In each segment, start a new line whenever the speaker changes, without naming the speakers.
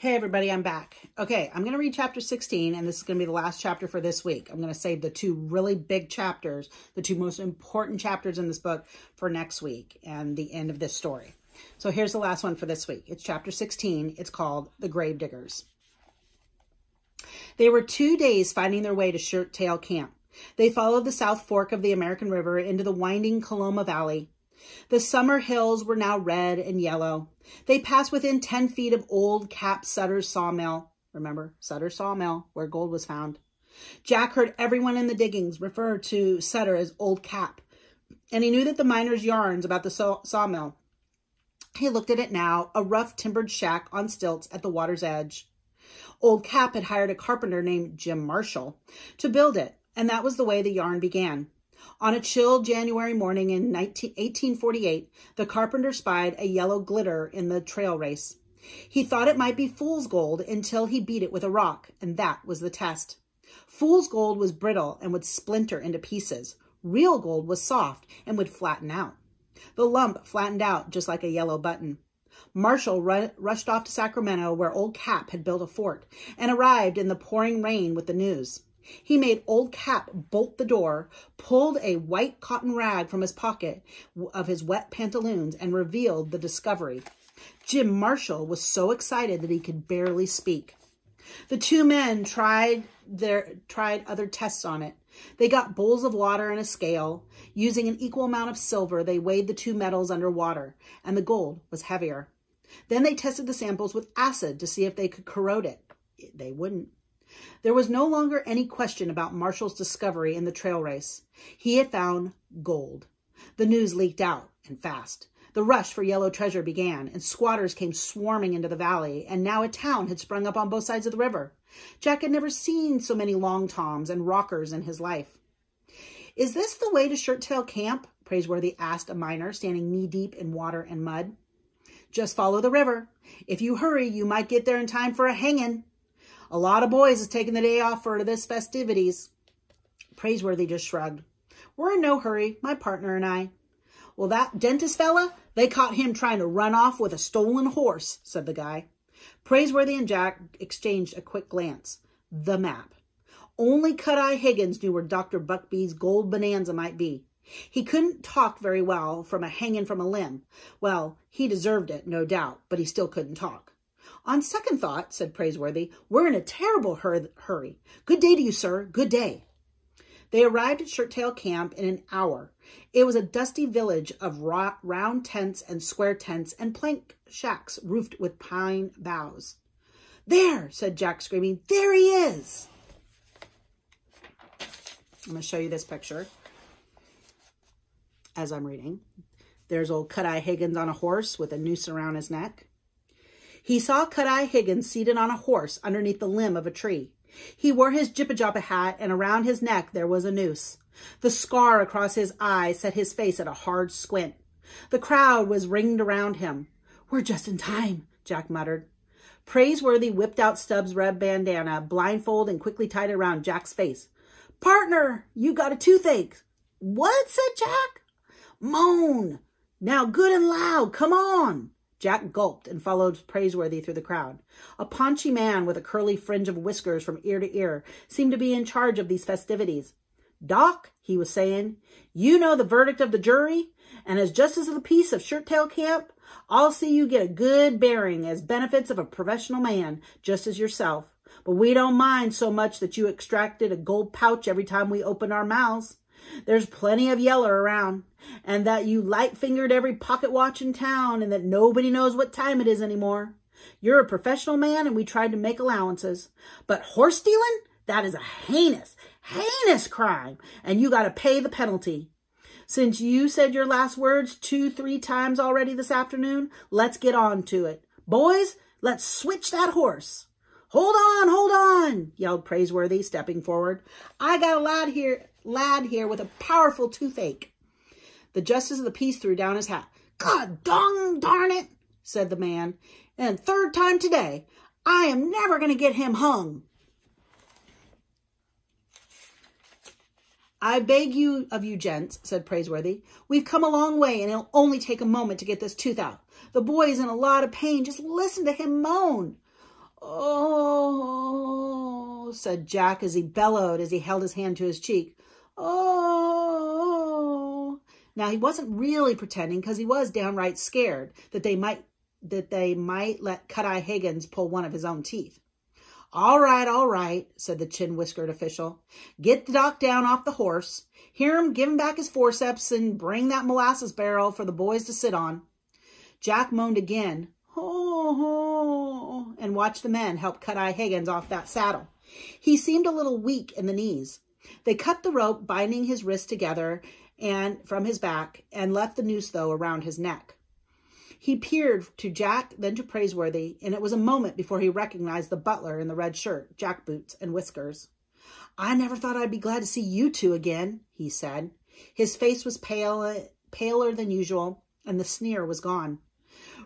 Hey everybody, I'm back. Okay, I'm going to read chapter 16 and this is going to be the last chapter for this week. I'm going to save the two really big chapters, the two most important chapters in this book for next week and the end of this story. So here's the last one for this week. It's chapter 16. It's called The Grave Diggers. They were two days finding their way to Shirt Tail Camp. They followed the South Fork of the American River into the winding Coloma Valley the summer hills were now red and yellow. They passed within 10 feet of old Cap Sutter's sawmill. Remember, Sutter's sawmill, where gold was found. Jack heard everyone in the diggings refer to Sutter as Old Cap, and he knew that the miners' yarns about the saw sawmill. He looked at it now, a rough timbered shack on stilts at the water's edge. Old Cap had hired a carpenter named Jim Marshall to build it, and that was the way the yarn began. On a chill January morning in 19, 1848, the carpenter spied a yellow glitter in the trail race. He thought it might be fool's gold until he beat it with a rock, and that was the test. Fool's gold was brittle and would splinter into pieces. Real gold was soft and would flatten out. The lump flattened out just like a yellow button. Marshall rushed off to Sacramento where old Cap had built a fort and arrived in the pouring rain with the news. He made old Cap bolt the door, pulled a white cotton rag from his pocket of his wet pantaloons, and revealed the discovery. Jim Marshall was so excited that he could barely speak. The two men tried their tried other tests on it. They got bowls of water and a scale. Using an equal amount of silver, they weighed the two metals under water, and the gold was heavier. Then they tested the samples with acid to see if they could corrode it. They wouldn't. There was no longer any question about Marshall's discovery in the trail race. He had found gold. The news leaked out, and fast. The rush for yellow treasure began, and squatters came swarming into the valley, and now a town had sprung up on both sides of the river. Jack had never seen so many long toms and rockers in his life. Is this the way to Shirttail Camp? Praiseworthy asked a miner standing knee-deep in water and mud. Just follow the river. If you hurry, you might get there in time for a hanging. A lot of boys is taking the day off for this festivities. Praiseworthy just shrugged. We're in no hurry, my partner and I. Well, that dentist fella, they caught him trying to run off with a stolen horse, said the guy. Praiseworthy and Jack exchanged a quick glance. The map. Only Cut-Eye Higgins knew where Dr. Buckbee's gold bonanza might be. He couldn't talk very well from a hanging from a limb. Well, he deserved it, no doubt, but he still couldn't talk. On second thought, said Praiseworthy, we're in a terrible hur hurry. Good day to you, sir. Good day. They arrived at Shirttail Camp in an hour. It was a dusty village of round tents and square tents and plank shacks roofed with pine boughs. There, said Jack, screaming. There he is. I'm going to show you this picture as I'm reading. There's old Cut-Eye Higgins on a horse with a noose around his neck. He saw Cut-Eye Higgins seated on a horse underneath the limb of a tree. He wore his jippa hat, and around his neck there was a noose. The scar across his eye set his face at a hard squint. The crowd was ringed around him. We're just in time, Jack muttered. Praiseworthy whipped out Stubbs' red bandana, blindfold, and quickly tied it around Jack's face. Partner, you got a toothache. What? said Jack. Moan. Now good and loud. Come on. Jack gulped and followed Praiseworthy through the crowd. A paunchy man with a curly fringe of whiskers from ear to ear seemed to be in charge of these festivities. Doc, he was saying, you know the verdict of the jury, and as justice of the peace of Shirttail Camp, I'll see you get a good bearing as benefits of a professional man, just as yourself. But we don't mind so much that you extracted a gold pouch every time we opened our mouths. There's plenty of yeller around, and that you light-fingered every pocket watch in town, and that nobody knows what time it is anymore. You're a professional man, and we tried to make allowances. But horse stealing? That is a heinous, heinous crime, and you got to pay the penalty. Since you said your last words two, three times already this afternoon, let's get on to it. Boys, let's switch that horse. Hold on, hold on, yelled Praiseworthy, stepping forward. I got a lad here, lad here with a powerful toothache. The justice of the peace threw down his hat. God dong darn it, said the man. And third time today, I am never going to get him hung. I beg you of you gents, said Praiseworthy. We've come a long way and it'll only take a moment to get this tooth out. The boy is in a lot of pain. Just listen to him moan. Oh, said Jack as he bellowed as he held his hand to his cheek. Oh. Now he wasn't really pretending because he was downright scared that they might that they might let Cut-Eye Higgins pull one of his own teeth. All right, all right, said the chin-whiskered official. Get the doc down off the horse. Hear him give him back his forceps and bring that molasses barrel for the boys to sit on. Jack moaned again, Oh, ho, and watched the men help Cut-Eye Higgins off that saddle. He seemed a little weak in the knees. They cut the rope, binding his wrists together and from his back, and left the noose, though, around his neck. He peered to Jack, then to Praiseworthy, and it was a moment before he recognized the butler in the red shirt, jack boots, and whiskers. I never thought I'd be glad to see you two again, he said. His face was pale, paler than usual, and the sneer was gone.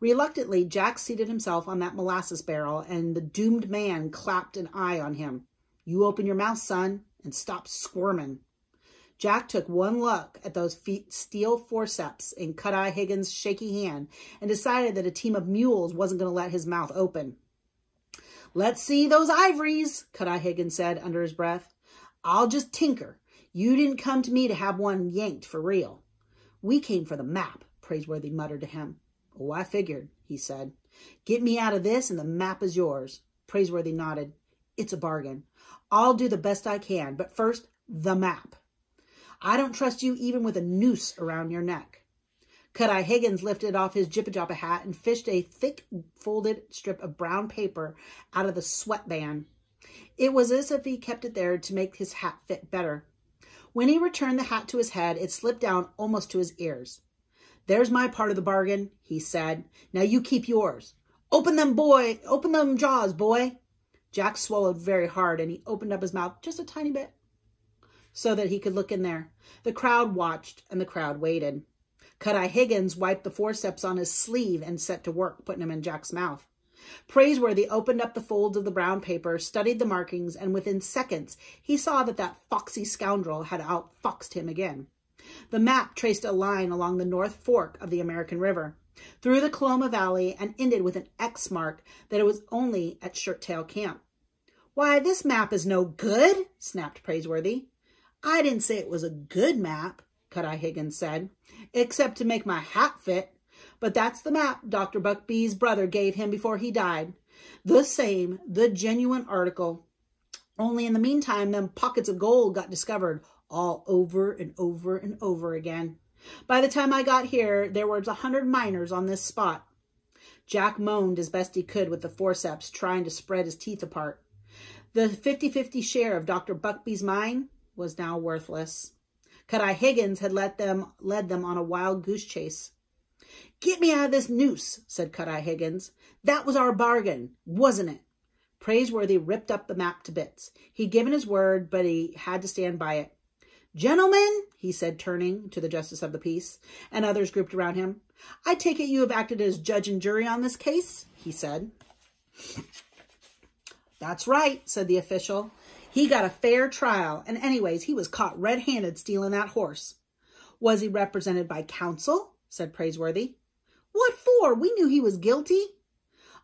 Reluctantly, Jack seated himself on that molasses barrel, and the doomed man clapped an eye on him. You open your mouth, son, and stop squirming. Jack took one look at those steel forceps in Cut-Eye Higgins' shaky hand and decided that a team of mules wasn't going to let his mouth open. Let's see those ivories, Cut-Eye Higgins said under his breath. I'll just tinker. You didn't come to me to have one yanked for real. We came for the map, Praiseworthy muttered to him. Oh, I figured, he said. Get me out of this and the map is yours. Praiseworthy nodded. It's a bargain. I'll do the best I can, but first, the map. I don't trust you even with a noose around your neck. Cut-Eye Higgins lifted off his Jippa hat and fished a thick folded strip of brown paper out of the sweatband. It was as if he kept it there to make his hat fit better. When he returned the hat to his head, it slipped down almost to his ears. There's my part of the bargain, he said. Now you keep yours. Open them, boy. Open them jaws, boy. Jack swallowed very hard, and he opened up his mouth just a tiny bit so that he could look in there. The crowd watched and the crowd waited. Cut-Eye Higgins wiped the forceps on his sleeve and set to work, putting them in Jack's mouth. Praiseworthy opened up the folds of the brown paper, studied the markings, and within seconds he saw that that foxy scoundrel had outfoxed him again. The map traced a line along the north fork of the American River, through the Coloma Valley, and ended with an X mark that it was only at Shirttail Camp. Why, this map is no good, snapped Praiseworthy. I didn't say it was a good map, Cut-Eye Higgins said, except to make my hat fit. But that's the map Dr. Buckbee's brother gave him before he died. The same, the genuine article. Only in the meantime, them pockets of gold got discovered all over and over and over again. By the time I got here, there was a hundred miners on this spot. Jack moaned as best he could with the forceps, trying to spread his teeth apart. The 50-50 share of Dr. Buckbee's mine was now worthless. Cut-Eye Higgins had let them, led them on a wild goose chase. Get me out of this noose, said Cut-Eye Higgins. That was our bargain, wasn't it? Praiseworthy ripped up the map to bits. He'd given his word, but he had to stand by it. Gentlemen, he said, turning to the Justice of the Peace and others grouped around him, I take it you have acted as judge and jury on this case, he said. That's right, said the official. He got a fair trial, and anyways, he was caught red-handed stealing that horse. Was he represented by counsel? said Praiseworthy. What for? We knew he was guilty.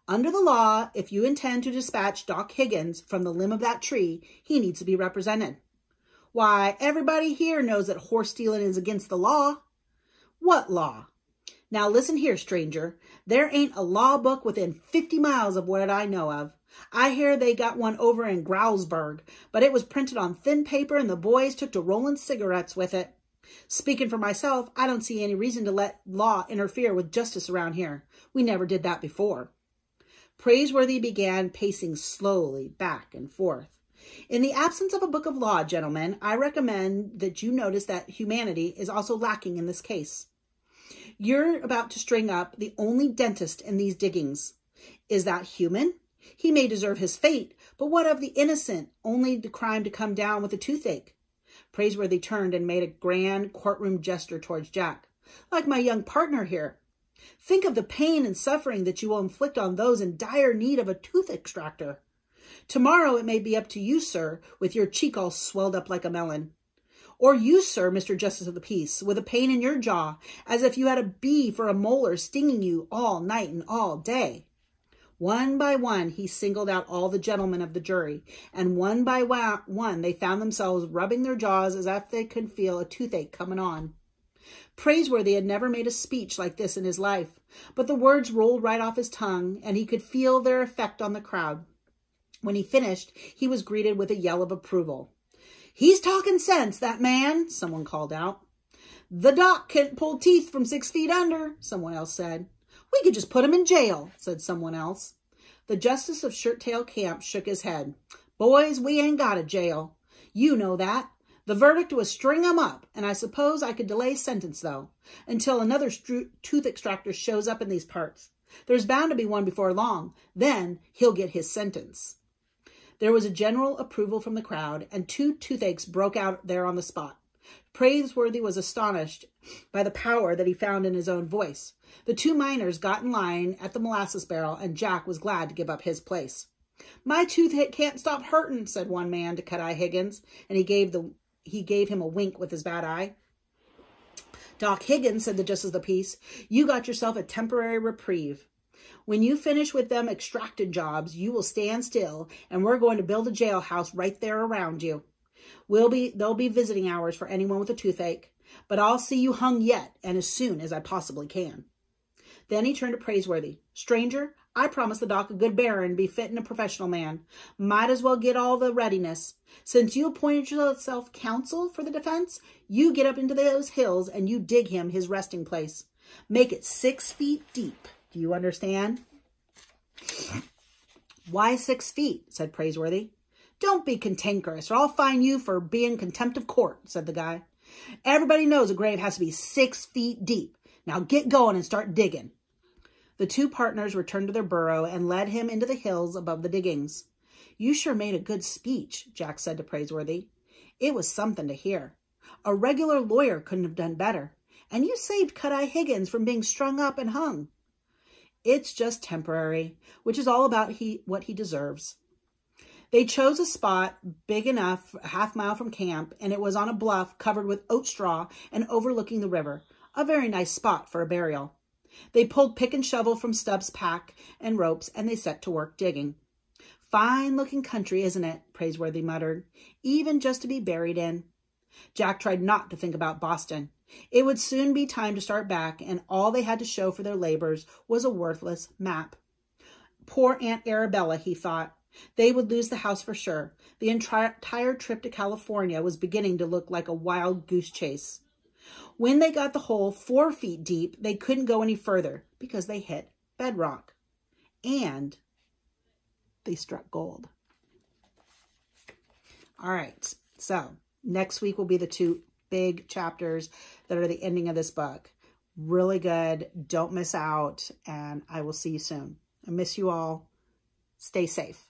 Under the law, if you intend to dispatch Doc Higgins from the limb of that tree, he needs to be represented. Why, everybody here knows that horse stealing is against the law. What law? Now listen here, stranger. There ain't a law book within 50 miles of what I know of. I hear they got one over in Growlsburg, but it was printed on thin paper and the boys took to rolling cigarettes with it. Speaking for myself, I don't see any reason to let law interfere with justice around here. We never did that before. Praiseworthy began pacing slowly back and forth. In the absence of a book of law, gentlemen, I recommend that you notice that humanity is also lacking in this case. You're about to string up the only dentist in these diggings. Is that human? He may deserve his fate, but what of the innocent, only the crime to come down with a toothache? Praiseworthy turned and made a grand courtroom gesture towards Jack. Like my young partner here. Think of the pain and suffering that you will inflict on those in dire need of a tooth extractor. Tomorrow it may be up to you, sir, with your cheek all swelled up like a melon. Or you, sir, Mr. Justice of the Peace, with a pain in your jaw, as if you had a bee for a molar stinging you all night and all day. One by one, he singled out all the gentlemen of the jury, and one by one, they found themselves rubbing their jaws as if they could feel a toothache coming on. Praiseworthy had never made a speech like this in his life, but the words rolled right off his tongue, and he could feel their effect on the crowd. When he finished, he was greeted with a yell of approval. He's talking sense, that man, someone called out. The doc can't pull teeth from six feet under, someone else said. We could just put him in jail, said someone else. The justice of Shirttail Camp shook his head. Boys, we ain't got a jail. You know that. The verdict was string 'em up, and I suppose I could delay sentence, though, until another tooth extractor shows up in these parts. There's bound to be one before long. Then he'll get his sentence. There was a general approval from the crowd, and two toothaches broke out there on the spot. Praiseworthy was astonished by the power that he found in his own voice. The two miners got in line at the molasses barrel, and Jack was glad to give up his place. My tooth can't stop hurting, said one man to Cut-Eye Higgins, and he gave the he gave him a wink with his bad eye. Doc Higgins, said the justice of the peace, you got yourself a temporary reprieve. When you finish with them extracted jobs, you will stand still, and we're going to build a jailhouse right there around you. We'll be, there'll be visiting hours for anyone with a toothache, but I'll see you hung yet, and as soon as I possibly can. Then he turned to Praiseworthy. Stranger, I promised the doc a good bearing befitting a professional man. Might as well get all the readiness. Since you appointed yourself counsel for the defense, you get up into those hills and you dig him his resting place. Make it six feet deep. Do you understand? Why six feet? said Praiseworthy. Don't be cantankerous, or I'll fine you for being contempt of court, said the guy. Everybody knows a grave has to be six feet deep. Now get going and start digging. The two partners returned to their burro and led him into the hills above the diggings. You sure made a good speech, Jack said to Praiseworthy. It was something to hear. A regular lawyer couldn't have done better. And you saved Cut-Eye Higgins from being strung up and hung. It's just temporary, which is all about he, what he deserves. They chose a spot big enough, a half mile from camp, and it was on a bluff covered with oat straw and overlooking the river. A very nice spot for a burial. They pulled pick and shovel from Stubbs' pack and ropes, and they set to work digging. Fine-looking country, isn't it? Praiseworthy muttered. Even just to be buried in. Jack tried not to think about Boston. It would soon be time to start back, and all they had to show for their labors was a worthless map. Poor Aunt Arabella, he thought. They would lose the house for sure. The entire trip to California was beginning to look like a wild goose chase. When they got the hole four feet deep, they couldn't go any further because they hit bedrock. And they struck gold. All right, so next week will be the two big chapters that are the ending of this book. Really good. Don't miss out, and I will see you soon. I miss you all. Stay safe.